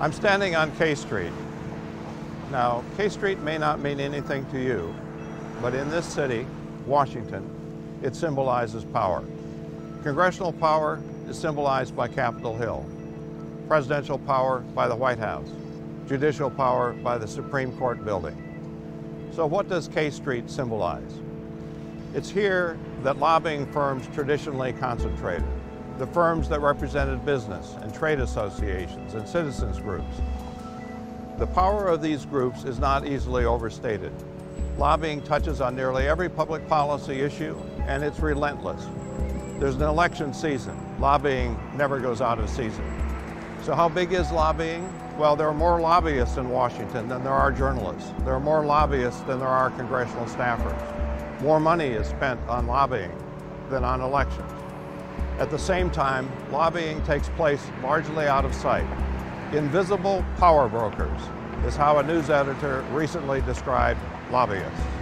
I'm standing on K Street. Now, K Street may not mean anything to you, but in this city, Washington, it symbolizes power. Congressional power is symbolized by Capitol Hill, presidential power by the White House, judicial power by the Supreme Court building. So what does K Street symbolize? It's here that lobbying firms traditionally concentrated the firms that represented business and trade associations and citizens groups. The power of these groups is not easily overstated. Lobbying touches on nearly every public policy issue, and it's relentless. There's an election season. Lobbying never goes out of season. So how big is lobbying? Well, there are more lobbyists in Washington than there are journalists. There are more lobbyists than there are congressional staffers. More money is spent on lobbying than on elections. At the same time, lobbying takes place largely out of sight. Invisible power brokers is how a news editor recently described lobbyists.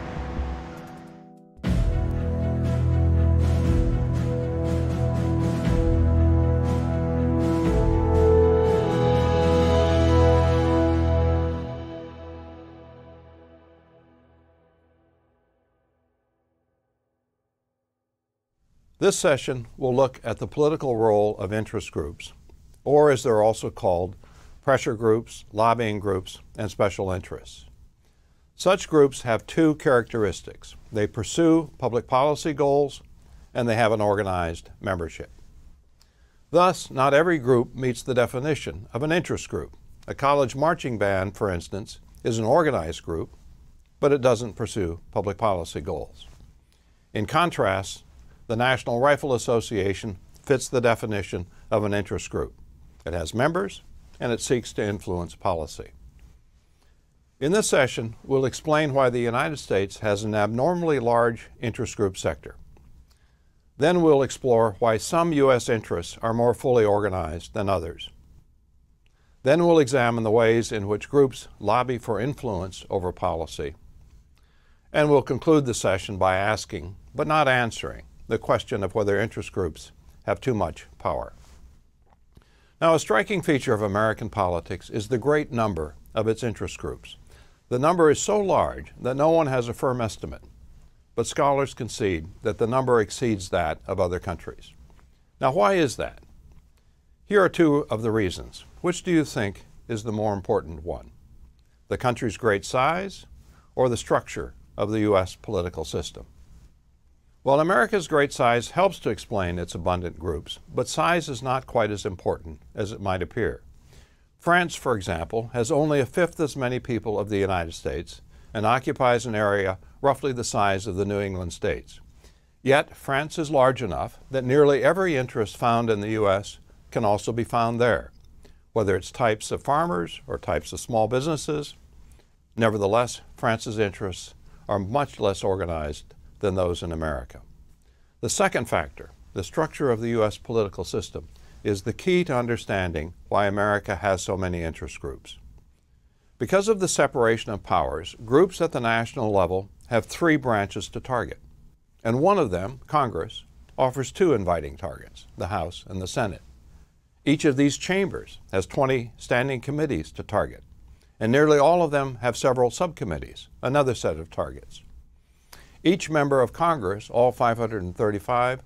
This session will look at the political role of interest groups, or as they're also called, pressure groups, lobbying groups, and special interests. Such groups have two characteristics. They pursue public policy goals, and they have an organized membership. Thus, not every group meets the definition of an interest group. A college marching band, for instance, is an organized group, but it doesn't pursue public policy goals. In contrast, the National Rifle Association fits the definition of an interest group. It has members and it seeks to influence policy. In this session, we'll explain why the United States has an abnormally large interest group sector. Then we'll explore why some U.S. interests are more fully organized than others. Then we'll examine the ways in which groups lobby for influence over policy. And we'll conclude the session by asking, but not answering, the question of whether interest groups have too much power. Now, a striking feature of American politics is the great number of its interest groups. The number is so large that no one has a firm estimate, but scholars concede that the number exceeds that of other countries. Now, why is that? Here are two of the reasons. Which do you think is the more important one? The country's great size or the structure of the U.S. political system? Well, America's great size helps to explain its abundant groups, but size is not quite as important as it might appear. France, for example, has only a fifth as many people of the United States and occupies an area roughly the size of the New England states. Yet, France is large enough that nearly every interest found in the U.S. can also be found there, whether it's types of farmers or types of small businesses. Nevertheless, France's interests are much less organized than those in America. The second factor, the structure of the U.S. political system, is the key to understanding why America has so many interest groups. Because of the separation of powers, groups at the national level have three branches to target. And one of them, Congress, offers two inviting targets, the House and the Senate. Each of these chambers has 20 standing committees to target, and nearly all of them have several subcommittees, another set of targets. Each member of Congress, all 535,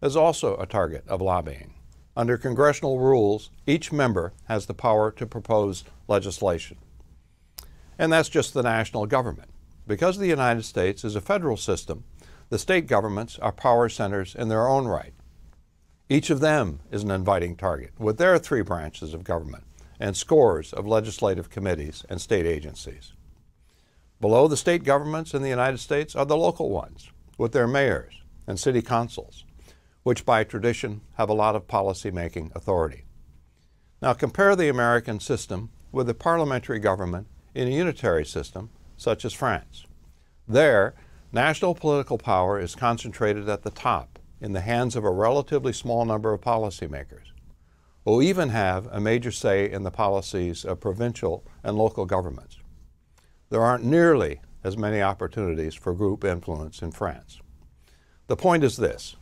is also a target of lobbying. Under congressional rules, each member has the power to propose legislation. And that's just the national government. Because the United States is a federal system, the state governments are power centers in their own right. Each of them is an inviting target, with their three branches of government and scores of legislative committees and state agencies. Below the state governments in the United States are the local ones, with their mayors and city councils, which by tradition have a lot of policy-making authority. Now compare the American system with the parliamentary government in a unitary system such as France. There, national political power is concentrated at the top in the hands of a relatively small number of policymakers, who even have a major say in the policies of provincial and local governments there aren't nearly as many opportunities for group influence in France. The point is this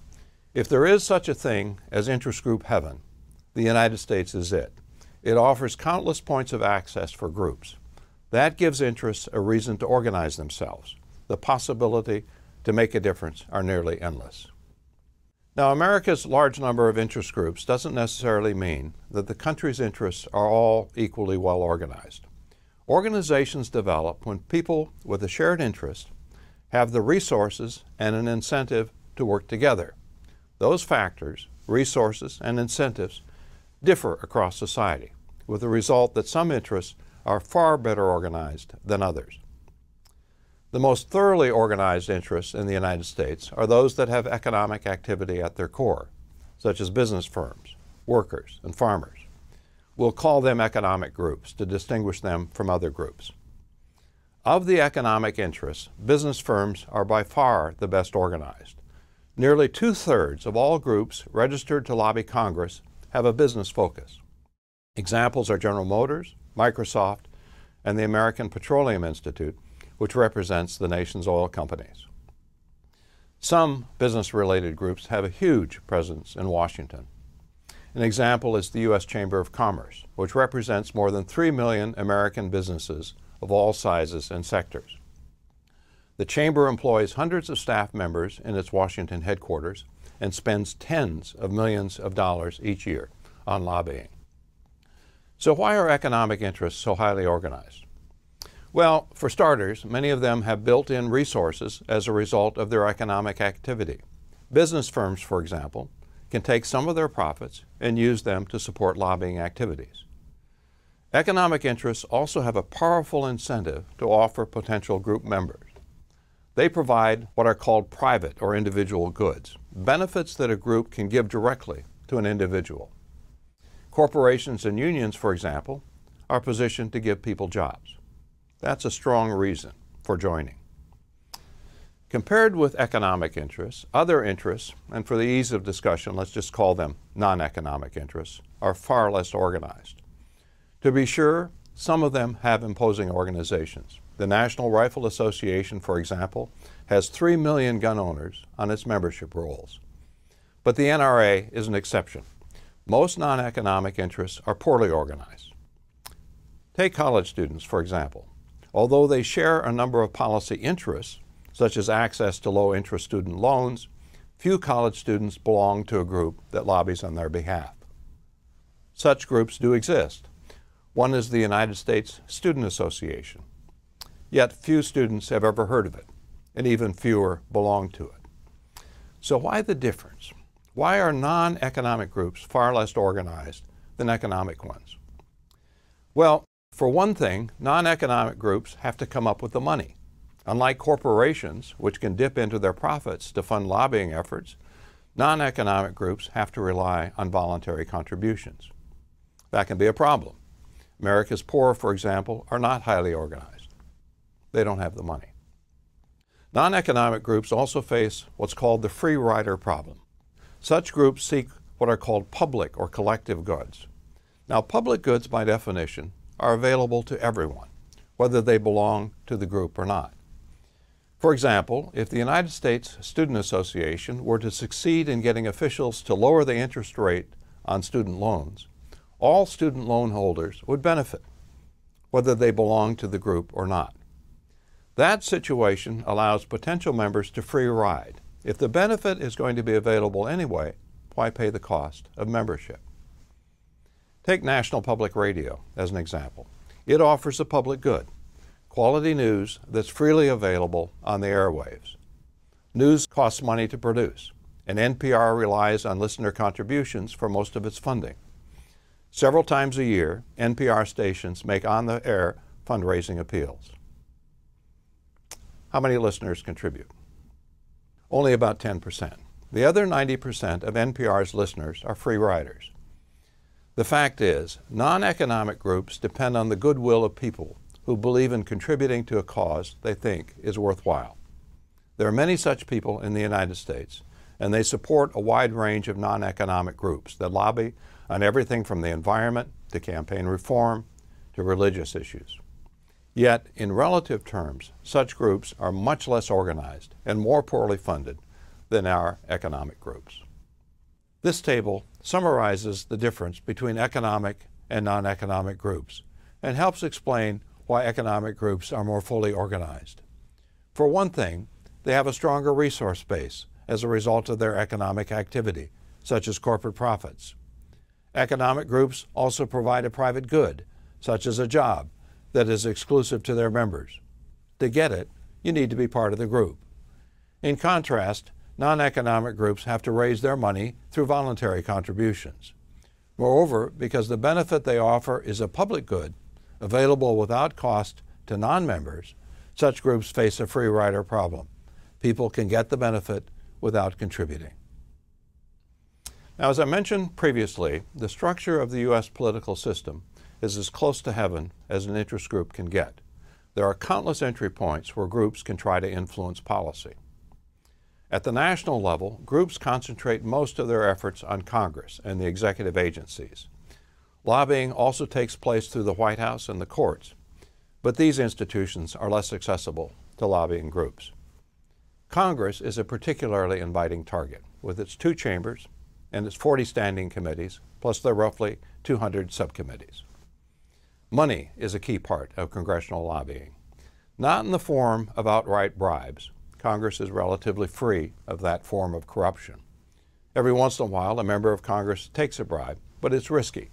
if there is such a thing as interest group heaven, the United States is it. It offers countless points of access for groups. That gives interests a reason to organize themselves. The possibility to make a difference are nearly endless. Now, America's large number of interest groups doesn't necessarily mean that the country's interests are all equally well organized. Organizations develop when people with a shared interest have the resources and an incentive to work together. Those factors, resources, and incentives differ across society, with the result that some interests are far better organized than others. The most thoroughly organized interests in the United States are those that have economic activity at their core, such as business firms, workers, and farmers. We'll call them economic groups to distinguish them from other groups. Of the economic interests, business firms are by far the best organized. Nearly two thirds of all groups registered to lobby Congress have a business focus. Examples are General Motors, Microsoft, and the American Petroleum Institute, which represents the nation's oil companies. Some business related groups have a huge presence in Washington. An example is the U.S. Chamber of Commerce, which represents more than 3 million American businesses of all sizes and sectors. The Chamber employs hundreds of staff members in its Washington headquarters and spends tens of millions of dollars each year on lobbying. So, why are economic interests so highly organized? Well, for starters, many of them have built in resources as a result of their economic activity. Business firms, for example, can take some of their profits and use them to support lobbying activities. Economic interests also have a powerful incentive to offer potential group members. They provide what are called private or individual goods, benefits that a group can give directly to an individual. Corporations and unions, for example, are positioned to give people jobs. That's a strong reason for joining. Compared with economic interests, other interests, and for the ease of discussion, let's just call them non economic interests, are far less organized. To be sure, some of them have imposing organizations. The National Rifle Association, for example, has 3 million gun owners on its membership rolls. But the NRA is an exception. Most non economic interests are poorly organized. Take college students, for example. Although they share a number of policy interests, such as access to low interest student loans, few college students belong to a group that lobbies on their behalf. Such groups do exist. One is the United States Student Association. Yet few students have ever heard of it, and even fewer belong to it. So, why the difference? Why are non economic groups far less organized than economic ones? Well, for one thing, non economic groups have to come up with the money. Unlike corporations, which can dip into their profits to fund lobbying efforts, non economic groups have to rely on voluntary contributions. That can be a problem. America's poor, for example, are not highly organized. They don't have the money. Non economic groups also face what's called the free rider problem. Such groups seek what are called public or collective goods. Now, public goods, by definition, are available to everyone, whether they belong to the group or not. For example, if the United States Student Association were to succeed in getting officials to lower the interest rate on student loans, all student loan holders would benefit, whether they belong to the group or not. That situation allows potential members to free ride if the benefit is going to be available anyway, why pay the cost of membership? Take National Public Radio as an example. It offers a public good, quality news that's freely available on the airwaves. News costs money to produce, and NPR relies on listener contributions for most of its funding. Several times a year, NPR stations make on the air fundraising appeals. How many listeners contribute? only about 10%. The other 90% of NPR's listeners are free riders. The fact is, non economic groups depend on the goodwill of people who believe in contributing to a cause they think is worthwhile. There are many such people in the United States, and they support a wide range of non economic groups that lobby on everything from the environment to campaign reform to religious issues. Yet, in relative terms, such groups are much less organized and more poorly funded than our economic groups. This table summarizes the difference between economic and non economic groups and helps explain why economic groups are more fully organized. For one thing, they have a stronger resource base as a result of their economic activity, such as corporate profits. Economic groups also provide a private good, such as a job, that is exclusive to their members. To get it, you need to be part of the group. In contrast, non economic groups have to raise their money through voluntary contributions. Moreover, because the benefit they offer is a public good available without cost to non members, such groups face a free rider problem. People can get the benefit without contributing. Now, as I mentioned previously, the structure of the U.S. political system is as close to heaven as an interest group can get. There are countless entry points where groups can try to influence policy. At the national level, groups concentrate most of their efforts on Congress and the executive agencies. Lobbying also takes place through the White House and the courts, but these institutions are less accessible to lobbying groups. Congress is a particularly inviting target, with its two chambers and its 40 standing committees, plus their roughly 200 subcommittees. Money is a key part of congressional lobbying. Not in the form of outright bribes. Congress is relatively free of that form of corruption. Every once in a while, a member of Congress takes a bribe, but it's risky.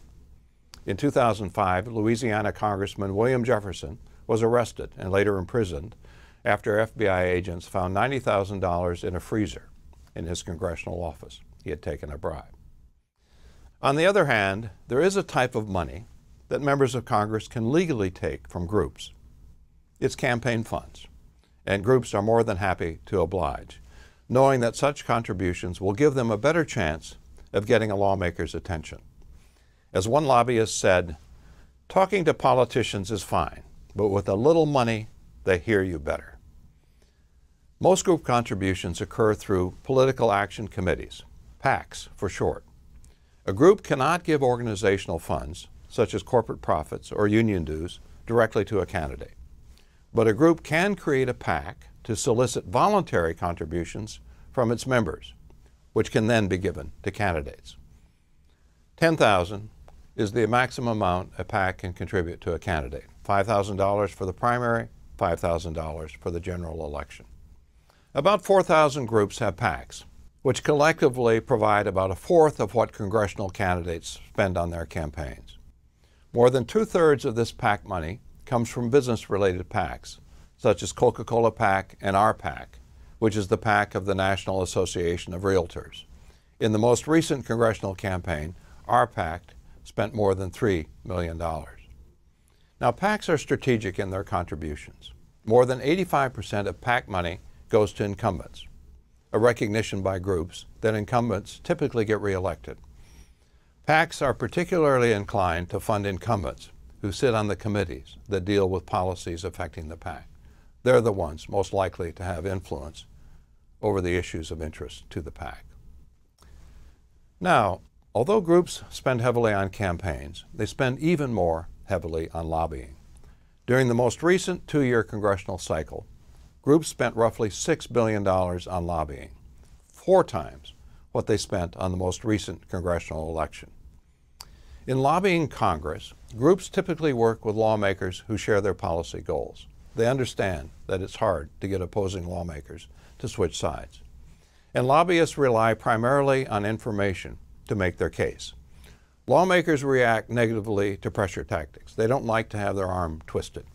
In 2005, Louisiana Congressman William Jefferson was arrested and later imprisoned after FBI agents found $90,000 in a freezer in his congressional office. He had taken a bribe. On the other hand, there is a type of money that members of Congress can legally take from groups. It's campaign funds, and groups are more than happy to oblige, knowing that such contributions will give them a better chance of getting a lawmaker's attention. As one lobbyist said, talking to politicians is fine, but with a little money, they hear you better. Most group contributions occur through political action committees, PACs for short. A group cannot give organizational funds, such as corporate profits or union dues, directly to a candidate. But a group can create a PAC to solicit voluntary contributions from its members, which can then be given to candidates. 10,000 is the maximum amount a PAC can contribute to a candidate. $5,000 for the primary, $5,000 for the general election. About 4,000 groups have PACs, which collectively provide about a fourth of what congressional candidates spend on their campaigns. More than two thirds of this PAC money comes from business related PACs, such as Coca Cola PAC and RPAC, which is the PAC of the National Association of Realtors. In the most recent congressional campaign, RPAC spent more than $3 million. Now, PACs are strategic in their contributions. More than 85% of PAC money goes to incumbents, a recognition by groups that incumbents typically get reelected. PACs are particularly inclined to fund incumbents who sit on the committees that deal with policies affecting the PAC. They're the ones most likely to have influence over the issues of interest to the PAC. Now, although groups spend heavily on campaigns, they spend even more heavily on lobbying. During the most recent two year congressional cycle, groups spent roughly $6 billion on lobbying, four times what they spent on the most recent congressional election. In lobbying Congress, groups typically work with lawmakers who share their policy goals. They understand that it's hard to get opposing lawmakers to switch sides. And lobbyists rely primarily on information to make their case. Lawmakers react negatively to pressure tactics. They don't like to have their arm twisted,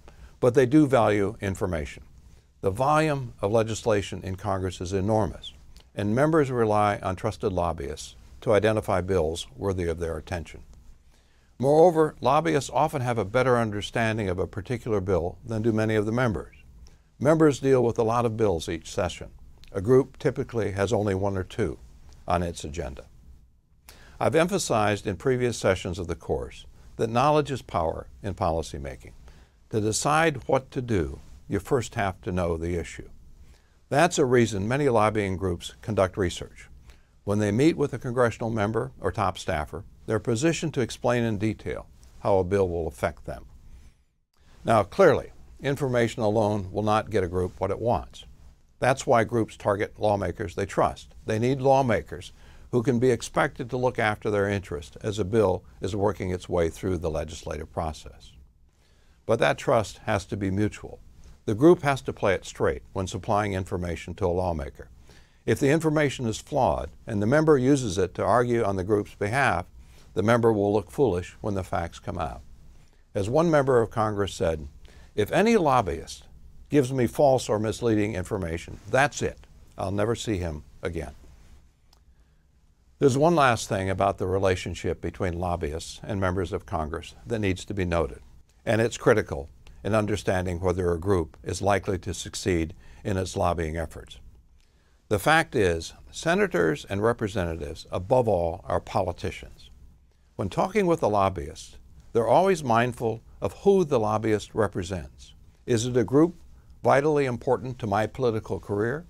but they do value information. The volume of legislation in Congress is enormous, and members rely on trusted lobbyists to identify bills worthy of their attention. Moreover, lobbyists often have a better understanding of a particular bill than do many of the members. Members deal with a lot of bills each session. A group typically has only one or two on its agenda. I've emphasized in previous sessions of the course that knowledge is power in policymaking. To decide what to do, you first have to know the issue. That's a reason many lobbying groups conduct research. When they meet with a congressional member or top staffer, they're positioned to explain in detail how a bill will affect them. Now, clearly, information alone will not get a group what it wants. That's why groups target lawmakers they trust. They need lawmakers who can be expected to look after their interest as a bill is working its way through the legislative process. But that trust has to be mutual. The group has to play it straight when supplying information to a lawmaker. If the information is flawed and the member uses it to argue on the group's behalf, the member will look foolish when the facts come out. As one member of Congress said, if any lobbyist gives me false or misleading information, that's it. I'll never see him again. There's one last thing about the relationship between lobbyists and members of Congress that needs to be noted, and it's critical in understanding whether a group is likely to succeed in its lobbying efforts. The fact is, senators and representatives, above all, are politicians. When talking with a lobbyist, they're always mindful of who the lobbyist represents. Is it a group vitally important to my political career?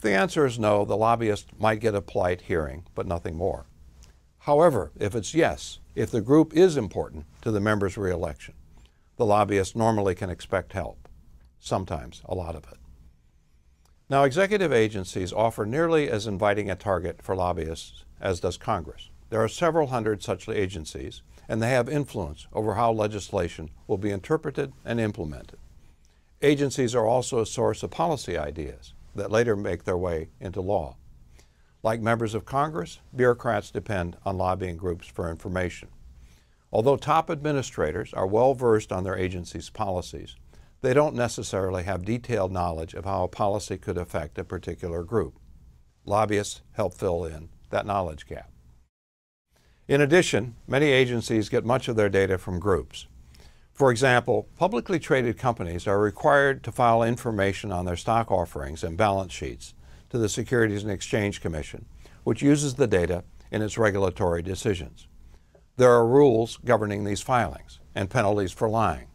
If the answer is no, the lobbyist might get a polite hearing, but nothing more. However, if it's yes, if the group is important to the member's reelection, the lobbyist normally can expect help, sometimes a lot of it. Now, executive agencies offer nearly as inviting a target for lobbyists as does Congress. There are several hundred such agencies, and they have influence over how legislation will be interpreted and implemented. Agencies are also a source of policy ideas that later make their way into law. Like members of Congress, bureaucrats depend on lobbying groups for information. Although top administrators are well versed on their agency's policies, they don't necessarily have detailed knowledge of how a policy could affect a particular group. Lobbyists help fill in that knowledge gap. In addition, many agencies get much of their data from groups. For example, publicly traded companies are required to file information on their stock offerings and balance sheets to the Securities and Exchange Commission, which uses the data in its regulatory decisions. There are rules governing these filings and penalties for lying,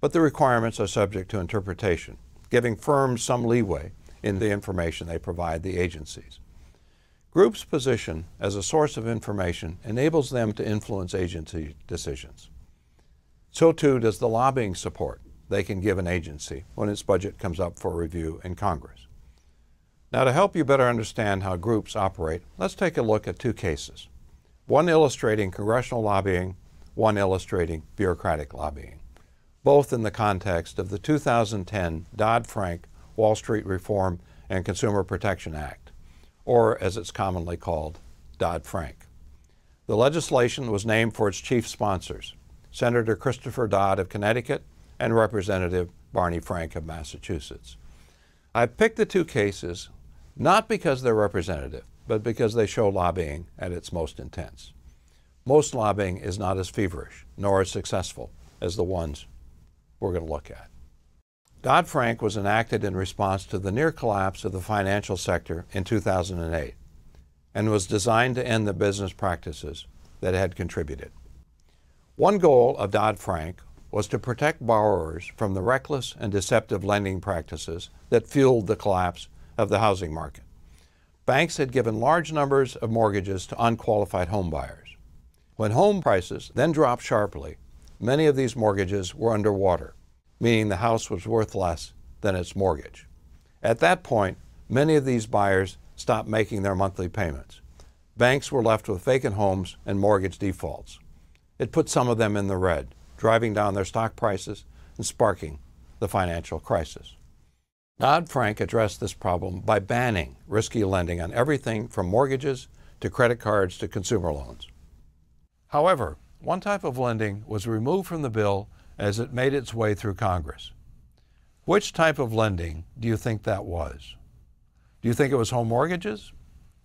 but the requirements are subject to interpretation, giving firms some leeway in the information they provide the agencies. Groups' position as a source of information enables them to influence agency decisions. So too does the lobbying support they can give an agency when its budget comes up for review in Congress. Now, to help you better understand how groups operate, let's take a look at two cases one illustrating congressional lobbying, one illustrating bureaucratic lobbying, both in the context of the 2010 Dodd Frank Wall Street Reform and Consumer Protection Act, or as it's commonly called, Dodd Frank. The legislation was named for its chief sponsors, Senator Christopher Dodd of Connecticut and Representative Barney Frank of Massachusetts. I picked the two cases not because they're representative, but because they show lobbying at its most intense. Most lobbying is not as feverish nor as successful as the ones we're going to look at. Dodd Frank was enacted in response to the near collapse of the financial sector in 2008 and was designed to end the business practices that had contributed. One goal of Dodd Frank was to protect borrowers from the reckless and deceptive lending practices that fueled the collapse of the housing market. Banks had given large numbers of mortgages to unqualified home buyers. When home prices then dropped sharply, many of these mortgages were underwater, meaning the house was worth less than its mortgage. At that point, many of these buyers stopped making their monthly payments. Banks were left with vacant homes and mortgage defaults. It put some of them in the red, driving down their stock prices and sparking the financial crisis. Dodd Frank addressed this problem by banning risky lending on everything from mortgages to credit cards to consumer loans. However, one type of lending was removed from the bill as it made its way through Congress. Which type of lending do you think that was? Do you think it was home mortgages,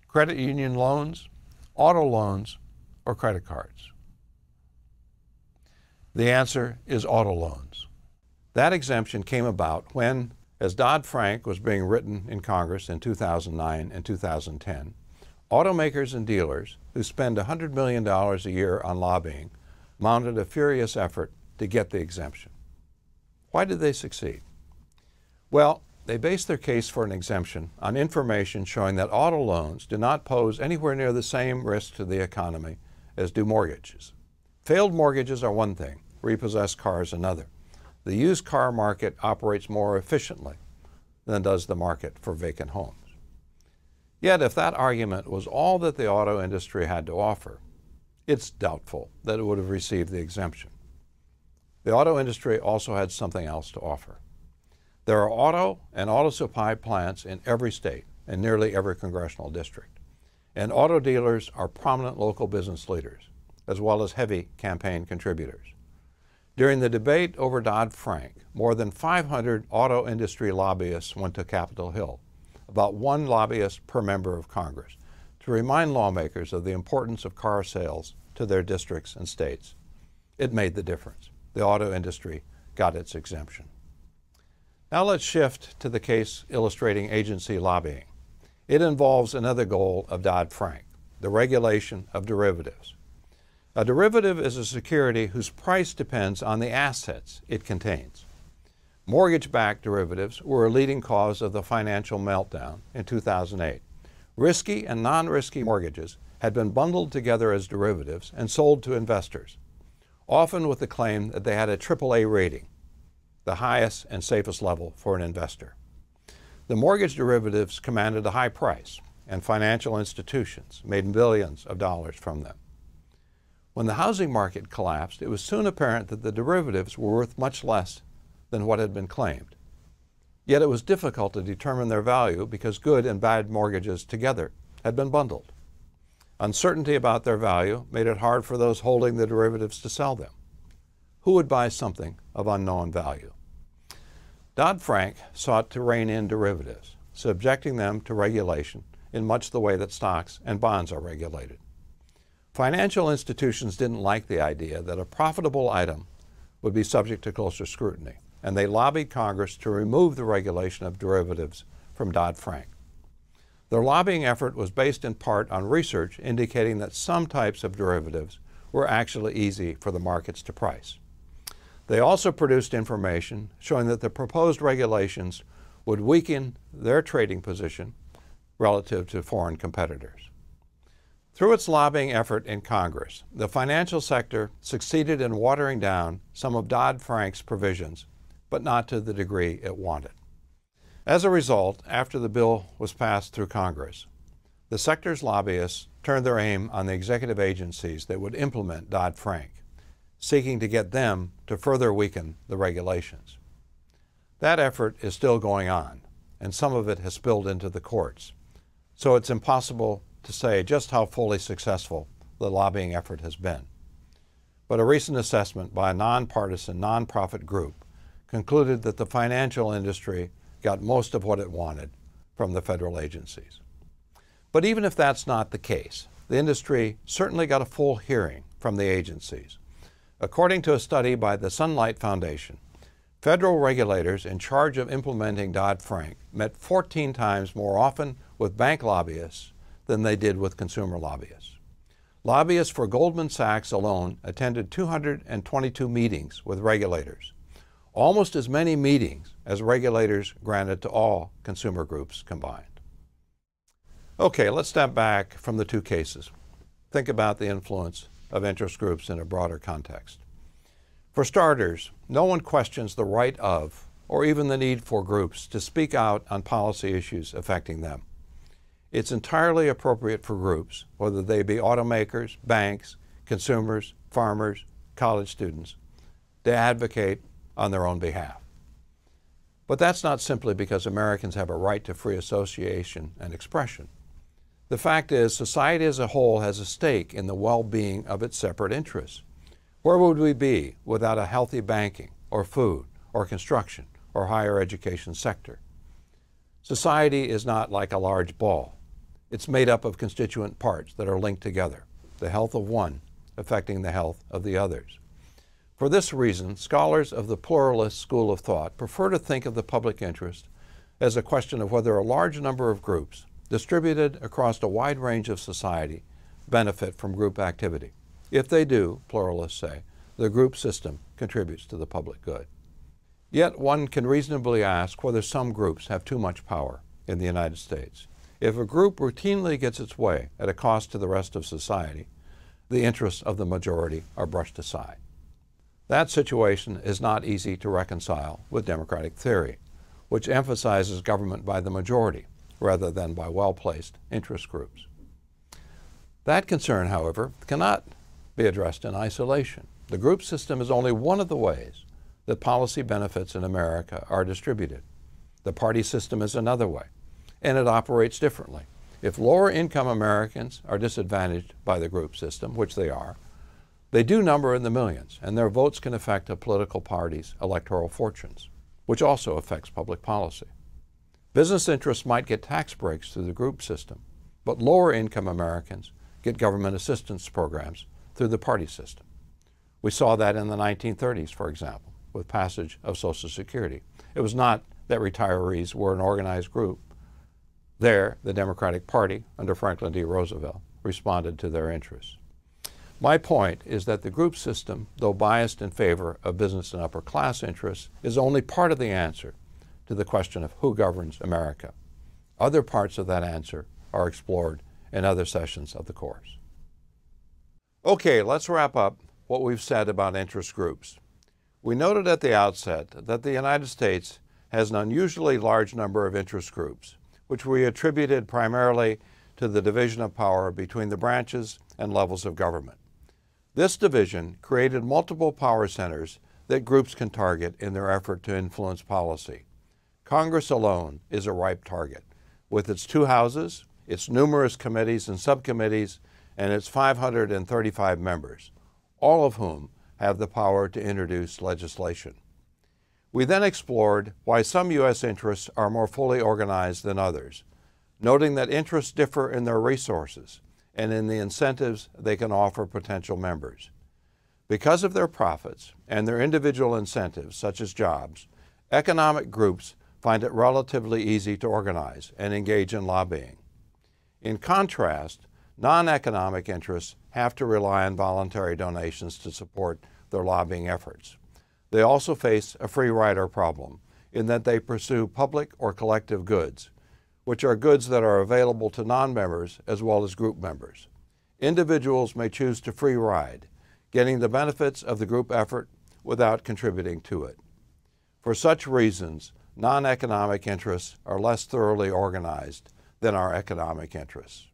credit union loans, auto loans, or credit cards? The answer is auto loans. That exemption came about when, as Dodd Frank was being written in Congress in 2009 and 2010, automakers and dealers who spend $100 million a year on lobbying mounted a furious effort to get the exemption. Why did they succeed? Well, they based their case for an exemption on information showing that auto loans do not pose anywhere near the same risk to the economy as do mortgages. Failed mortgages are one thing, repossessed cars another. The used car market operates more efficiently than does the market for vacant homes. Yet, if that argument was all that the auto industry had to offer, it's doubtful that it would have received the exemption. The auto industry also had something else to offer. There are auto and auto supply plants in every state and nearly every congressional district. And auto dealers are prominent local business leaders, as well as heavy campaign contributors. During the debate over Dodd Frank, more than 500 auto industry lobbyists went to Capitol Hill, about one lobbyist per member of Congress, to remind lawmakers of the importance of car sales to their districts and states. It made the difference. The auto industry got its exemption. Now let's shift to the case illustrating agency lobbying. It involves another goal of Dodd Frank the regulation of derivatives. A derivative is a security whose price depends on the assets it contains. Mortgage backed derivatives were a leading cause of the financial meltdown in 2008. Risky and non risky mortgages had been bundled together as derivatives and sold to investors, often with the claim that they had a AAA rating, the highest and safest level for an investor. The mortgage derivatives commanded a high price, and financial institutions made billions of dollars from them. When the housing market collapsed, it was soon apparent that the derivatives were worth much less than what had been claimed. Yet it was difficult to determine their value because good and bad mortgages together had been bundled. Uncertainty about their value made it hard for those holding the derivatives to sell them. Who would buy something of unknown value? Dodd Frank sought to rein in derivatives, subjecting them to regulation in much the way that stocks and bonds are regulated. Financial institutions didn't like the idea that a profitable item would be subject to closer scrutiny, and they lobbied Congress to remove the regulation of derivatives from Dodd Frank. Their lobbying effort was based in part on research indicating that some types of derivatives were actually easy for the markets to price. They also produced information showing that the proposed regulations would weaken their trading position relative to foreign competitors. Through its lobbying effort in Congress, the financial sector succeeded in watering down some of Dodd Frank's provisions, but not to the degree it wanted. As a result, after the bill was passed through Congress, the sector's lobbyists turned their aim on the executive agencies that would implement Dodd Frank, seeking to get them to further weaken the regulations. That effort is still going on, and some of it has spilled into the courts, so it's impossible to say just how fully successful the lobbying effort has been. But a recent assessment by a nonpartisan, nonprofit group concluded that the financial industry got most of what it wanted from the federal agencies. But even if that's not the case, the industry certainly got a full hearing from the agencies. According to a study by the Sunlight Foundation, federal regulators in charge of implementing Dodd Frank met 14 times more often with bank lobbyists than they did with consumer lobbyists. Lobbyists for Goldman Sachs alone attended 222 meetings with regulators, almost as many meetings as regulators granted to all consumer groups combined. Okay, let's step back from the two cases. Think about the influence of interest groups in a broader context. For starters, no one questions the right of or even the need for groups to speak out on policy issues affecting them. It's entirely appropriate for groups, whether they be automakers, banks, consumers, farmers, college students, to advocate on their own behalf. But that's not simply because Americans have a right to free association and expression. The fact is, society as a whole has a stake in the well being of its separate interests. Where would we be without a healthy banking, or food, or construction, or higher education sector? Society is not like a large ball. It's made up of constituent parts that are linked together, the health of one affecting the health of the others. For this reason, scholars of the pluralist school of thought prefer to think of the public interest as a question of whether a large number of groups, distributed across a wide range of society, benefit from group activity. If they do, pluralists say, the group system contributes to the public good. Yet one can reasonably ask whether some groups have too much power in the United States. If a group routinely gets its way at a cost to the rest of society, the interests of the majority are brushed aside. That situation is not easy to reconcile with democratic theory, which emphasizes government by the majority, rather than by well placed interest groups. That concern, however, cannot be addressed in isolation. The group system is only one of the ways that policy benefits in America are distributed. The party system is another way, and it operates differently. If lower income Americans are disadvantaged by the group system, which they are, they do number in the millions, and their votes can affect a political party's electoral fortunes, which also affects public policy. Business interests might get tax breaks through the group system, but lower income Americans get government assistance programs through the party system. We saw that in the 1930s, for example, with passage of Social Security. It was not that retirees were an organized group, there, the Democratic Party, under Franklin D. Roosevelt, responded to their interests. My point is that the group system, though biased in favor of business and upper class interests, is only part of the answer to the question of who governs America. Other parts of that answer are explored in other sessions of the course. Okay, let's wrap up what we've said about interest groups. We noted at the outset that the United States has an unusually large number of interest groups which we attributed primarily to the division of power between the branches and levels of government. This division created multiple power centers that groups can target in their effort to influence policy. Congress alone is a ripe target, with its two houses, its numerous committees and subcommittees, and its 535 members, all of whom have the power to introduce legislation. We then explored why some U.S. interests are more fully organized than others, noting that interests differ in their resources and in the incentives they can offer potential members. Because of their profits and their individual incentives, such as jobs, economic groups find it relatively easy to organize and engage in lobbying. In contrast, non economic interests have to rely on voluntary donations to support their lobbying efforts. They also face a free rider problem in that they pursue public or collective goods, which are goods that are available to non members as well as group members. Individuals may choose to free ride, getting the benefits of the group effort without contributing to it. For such reasons, non economic interests are less thoroughly organized than our economic interests.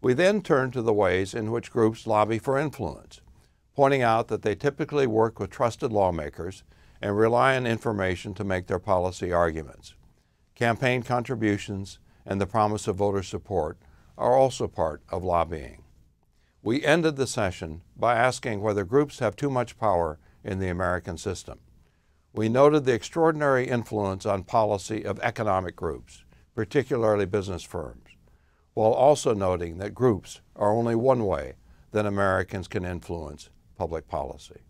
We then turn to the ways in which groups lobby for influence pointing out that they typically work with trusted lawmakers and rely on information to make their policy arguments. Campaign contributions and the promise of voter support are also part of lobbying. We ended the session by asking whether groups have too much power in the American system. We noted the extraordinary influence on policy of economic groups, particularly business firms, while also noting that groups are only one way that Americans can influence public policy.